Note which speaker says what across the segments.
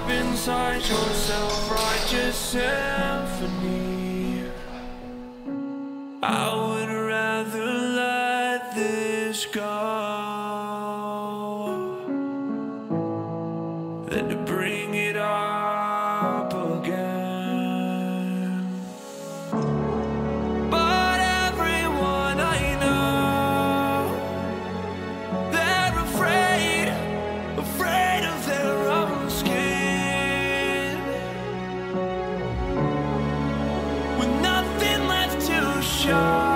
Speaker 1: up inside your self-righteous symphony. I would rather let this go. To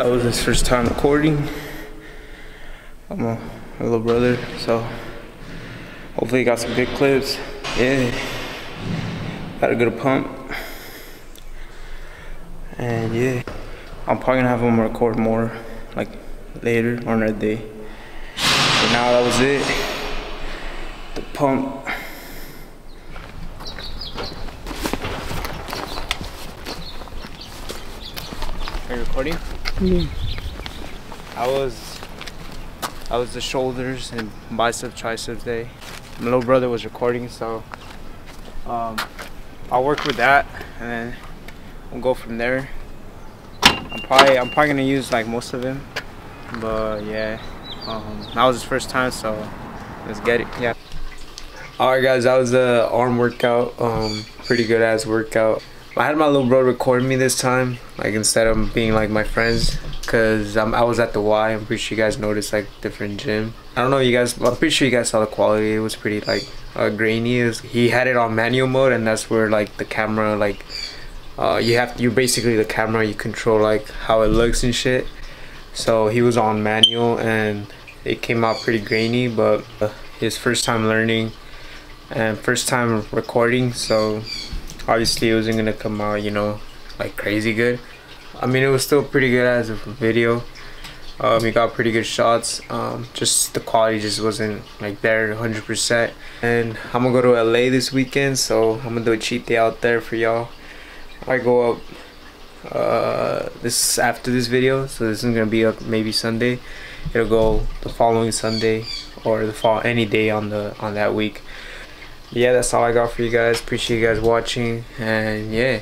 Speaker 2: That was his first time recording. I'm a, little brother, so hopefully he got some good clips. Yeah, got a good pump, and yeah, I'm probably gonna have him record more, like later on that day. But now that was it. The pump. Are you recording? I was I was the shoulders and bicep triceps day. My little brother was recording, so um, I'll work with that and then we'll go from there. I'm probably I'm probably gonna use like most of him, but yeah, um, that was his first time, so let's get it. Yeah. All right, guys, that was the arm workout. Um, pretty good ass workout. I had my little bro record me this time, like instead of being like my friends, cause um, I was at the Y. I'm pretty sure you guys noticed like different gym. I don't know you guys. I'm pretty sure you guys saw the quality. It was pretty like uh, grainy. He had it on manual mode, and that's where like the camera like uh, you have you basically the camera you control like how it looks and shit. So he was on manual, and it came out pretty grainy. But uh, his first time learning and first time recording, so obviously it wasn't gonna come out, you know, like crazy good. I mean, it was still pretty good as a video. Um, got pretty good shots. Um, just the quality just wasn't like there 100%. And I'm gonna go to LA this weekend, so I'm gonna do a cheat day out there for y'all. I go up uh, this after this video, so this is gonna be up maybe Sunday. It'll go the following Sunday or the fall any day on the on that week yeah that's all i got for you guys. Appreciate you guys watching and yeah